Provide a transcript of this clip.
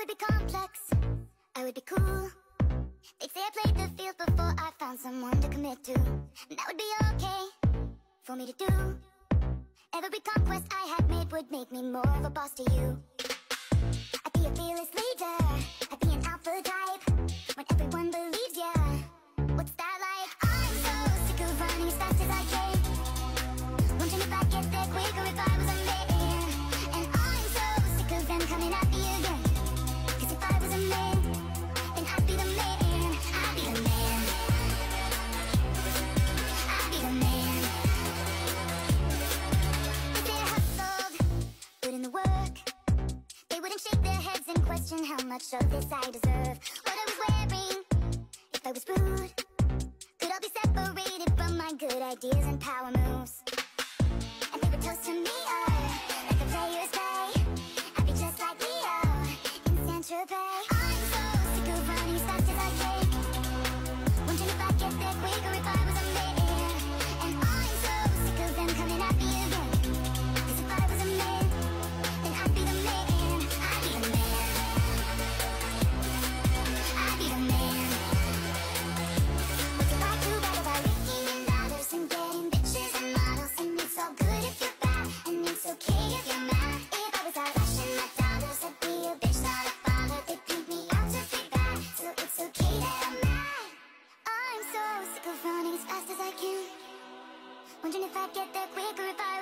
would be complex, I would be cool. They'd say I played the field before I found someone to commit to And that would be okay, for me to do. Every conquest I had made would make me more of a boss to you. I'd be a fearless leader, shake their heads and question how much of this I deserve. What I was wearing, if I was rude Could all be separated from my good ideas and power moves. And they would toast to me, fast as I can. Wondering if I'd get there quicker if